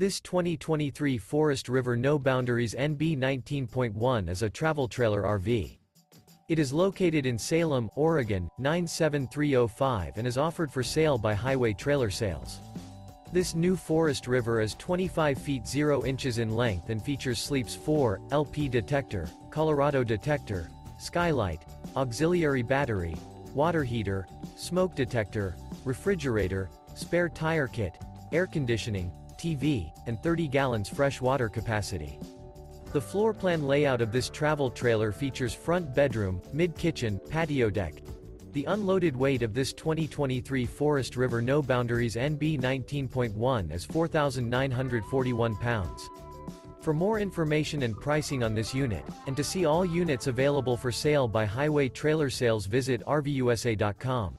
This 2023 Forest River No Boundaries NB 19.1 is a travel trailer RV. It is located in Salem, Oregon, 97305 and is offered for sale by Highway Trailer Sales. This new Forest River is 25 feet 0 inches in length and features Sleeps 4, LP detector, Colorado detector, skylight, auxiliary battery, water heater, smoke detector, refrigerator, spare tire kit, air conditioning, TV, and 30 gallons fresh water capacity. The floor plan layout of this travel trailer features front bedroom, mid-kitchen, patio deck. The unloaded weight of this 2023 Forest River No Boundaries NB 19.1 is 4,941 pounds. For more information and pricing on this unit, and to see all units available for sale by Highway Trailer Sales visit RVUSA.com.